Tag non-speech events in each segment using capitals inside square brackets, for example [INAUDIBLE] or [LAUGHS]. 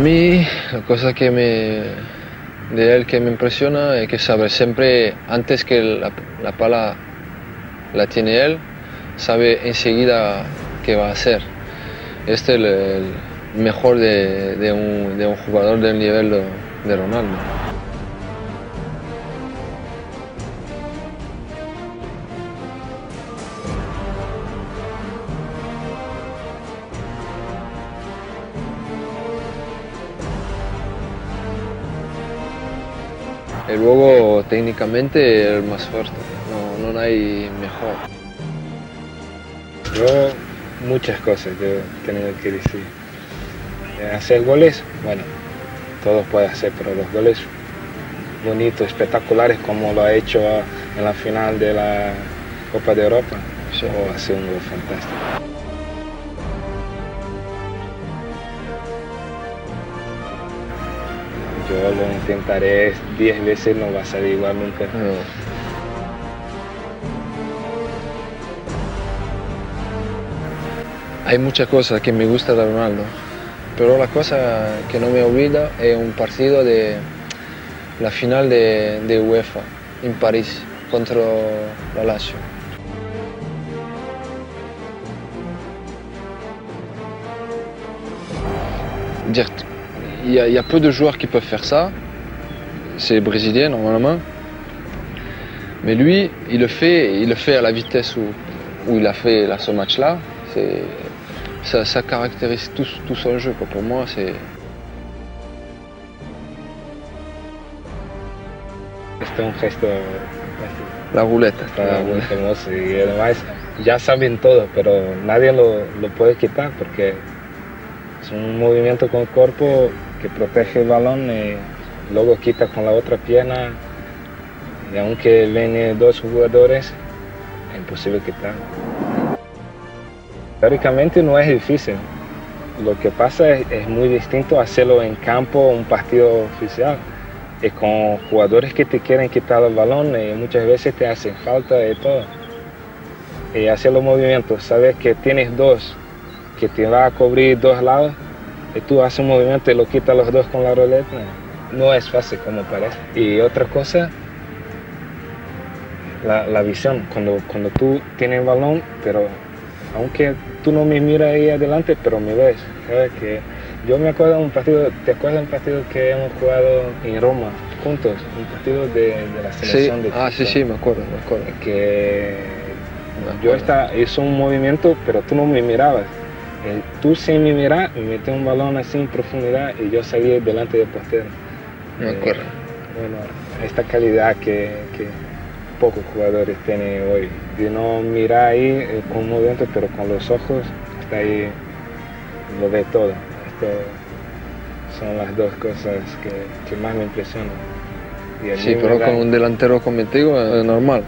mí, la cosa que me, de él que me impresiona es que sabe siempre, antes que la, la pala la tiene él, sabe enseguida qué va a hacer. Este es el, mejor de, de, un, de, un, jugador del nivel de Ronaldo. Técnicamente el más fuerte, no, no hay mejor. Yo muchas cosas que tengo que decir. Hacer goles, bueno, todos pueden hacer, pero los goles bonitos, espectaculares como lo ha hecho en la final de la Copa de Europa, ha sido un gol fantástico. Yo lo intentaré 10 veces, no va a salir igual nunca. No. Hay muchas cosas que me gusta de Ronaldo, pero la cosa que no me olvida es un partido de la final de, de UEFA en París contra la Lazio. Il y, a, il y, a, peu de joueurs qui peuvent faire ça. C'est brésilien normalement. Mais lui, il le fait, il le fait à la vitesse où, où il a fait là, ce match-là. Ça, ça, caractérise tout, tout son jeu. Quoi. Pour moi, c'est. Este es un gesto La ruleta. Muy famoso y además ya saben todo, pero nadie lo, lo puede quitar porque es un movimiento con el cuerpo que protege el balón y luego quita con la otra pierna y aunque vienen dos jugadores es imposible quitar. Teóricamente no es difícil, lo que pasa es, es muy distinto hacerlo en campo, un partido oficial, y con jugadores que te quieren quitar el balón muchas veces te hacen falta y todo. Hacer los movimientos, sabes que tienes dos que te va a cubrir dos lados y tú haces un movimiento y lo quitas los dos con la roleta, no es fácil como parece. Y otra cosa, la, la visión, cuando, cuando tú tienes el balón, pero aunque tú no me miras ahí adelante, pero me ves, ¿sabes? Que yo me acuerdo de un partido, ¿te acuerdas de un partido que hemos jugado en Roma juntos? Un partido de, de la selección sí. de Ah, sí, sí, me acuerdo, me acuerdo. Que yo estaba, hizo un movimiento, pero tú no me mirabas. Eh, tú sin me mirar, me metí un balón así en profundidad y yo salí delante del portero. Me acuerdo. Eh, bueno, esta calidad que, que, pocos jugadores tienen hoy, de no mirar ahí eh, con un movimiento, pero con los ojos, hasta ahí lo ve todo. Esto son las dos cosas que, que más me impresionan. sí, pero con un delantero contigo es normal.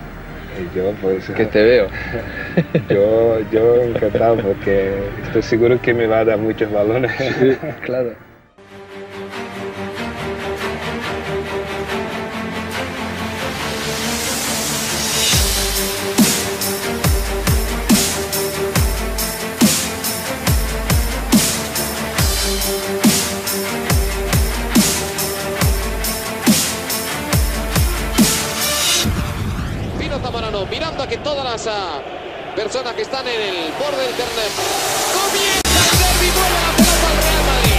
Yo pues que te veo. [LAUGHS] yo yo encantado porque estoy seguro que me va a dar muchos balones. Sí, claro mirando a que todas las uh, personas que están en el borde del terreno comienza el derbi, vuelve la pelota al Real Madrid.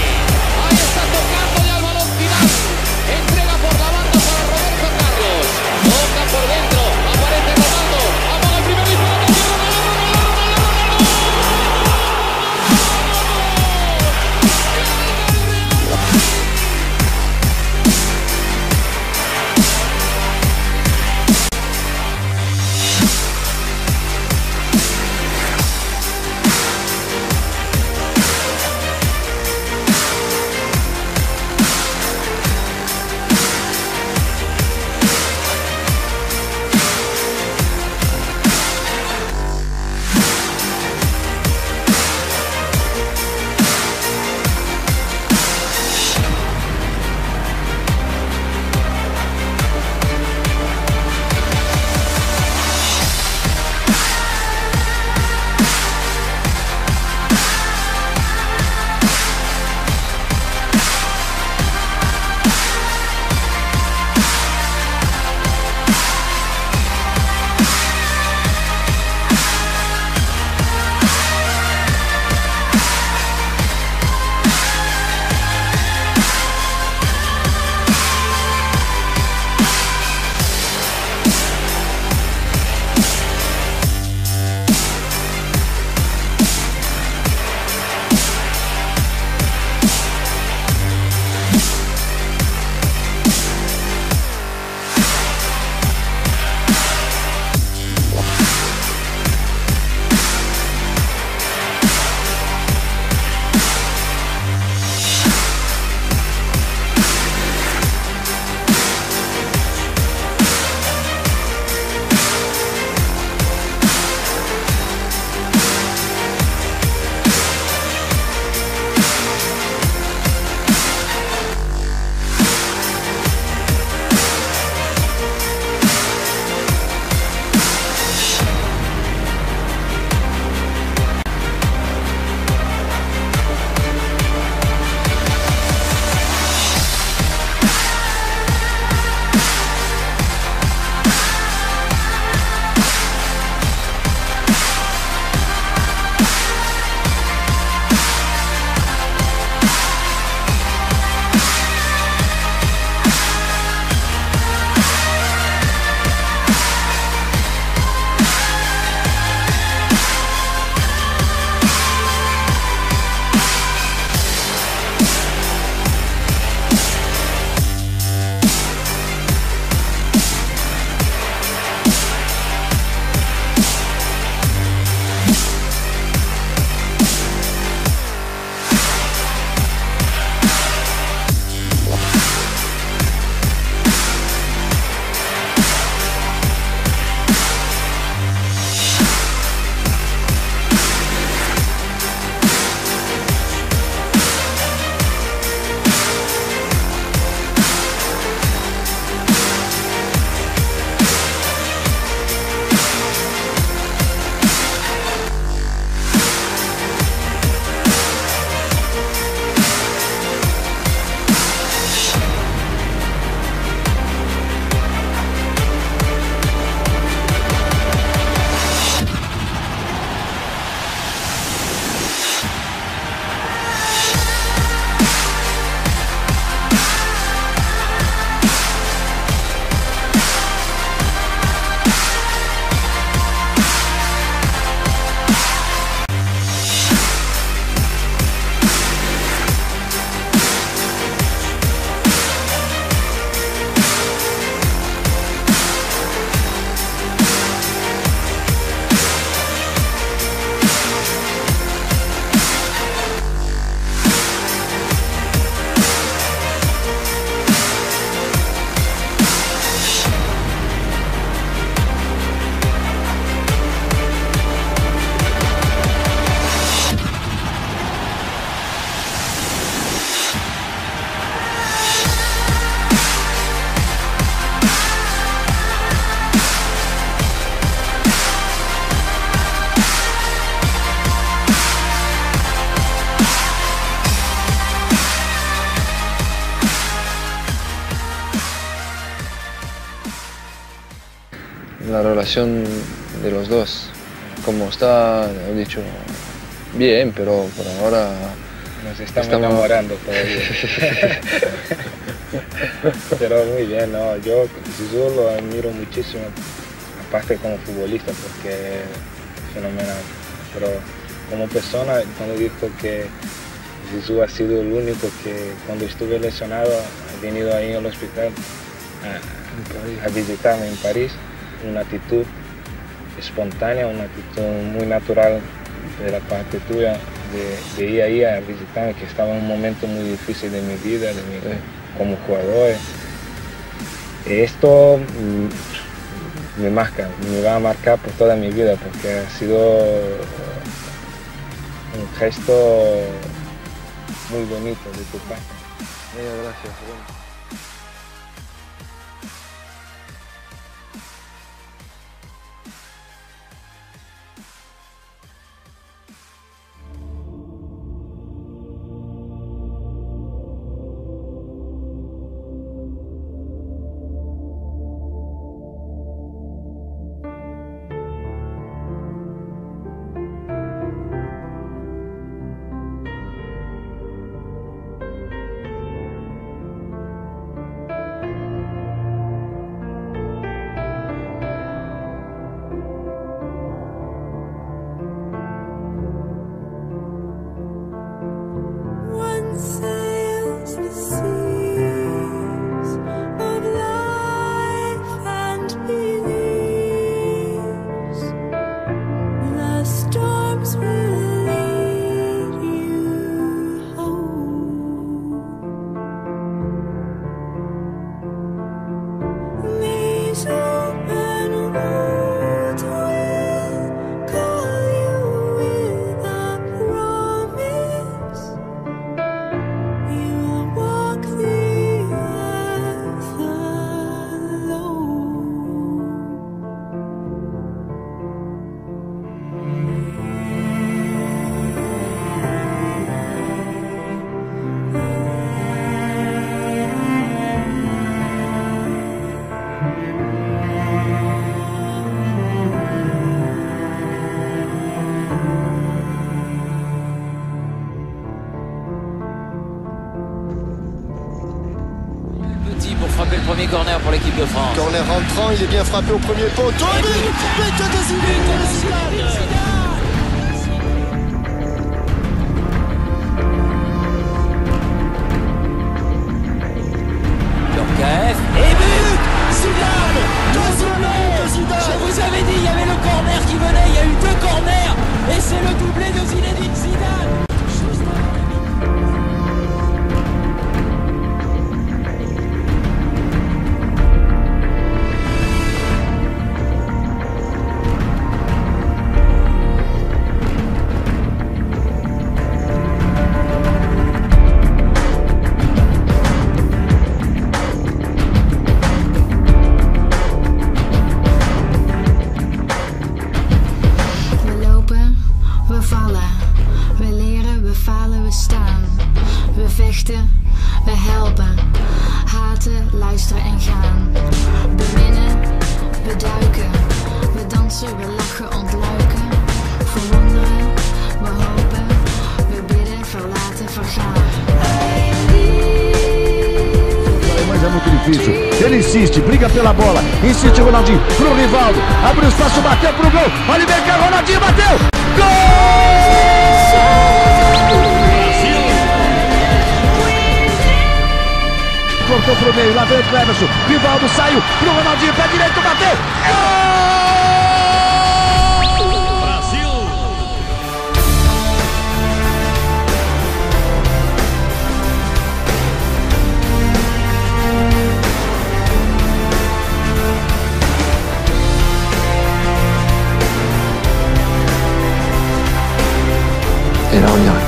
La relación de los dos. Como está, he dicho, bien, pero por ahora nos estamos, enamorando todavía. [LAUGHS] pero muy bien, ¿no? Yo Zizou lo admiro muchísimo, aparte como futbolista, porque es fenomenal. Pero como persona, cuando dijo que Zizou ha sido el único que cuando estuve lesionado ha venido ahí al hospital a, a visitarme en París, una actitud espontánea, una actitud muy natural de la parte tuya, de, ir ahí a visitarme, que estaba en un momento muy difícil de mi vida, de mi, como jugador. Esto mm, me marca, me va a marcar por toda mi vida, porque ha sido un gesto muy bonito de tu parte. gracias. Il est bien frappé au premier poteau. lichten. we helpen. Haten, luisteren en gaan. Beminnen, we duiken. We dansen, we lachen, ontluiken. Verwonderen, we hopen. We bidden, verlaten, vergaan. Mas é muito difícil. Ele insiste, briga pela bola. Insiste Ronaldinho pro Rivaldo. Abre o espaço, bateu pro gol. Olha o Ronaldinho bateu. Gol! Pro meio, lá vem o Cleverson. Rivaldo saiu pro Ronaldinho, pé direito, bateu. Gol! era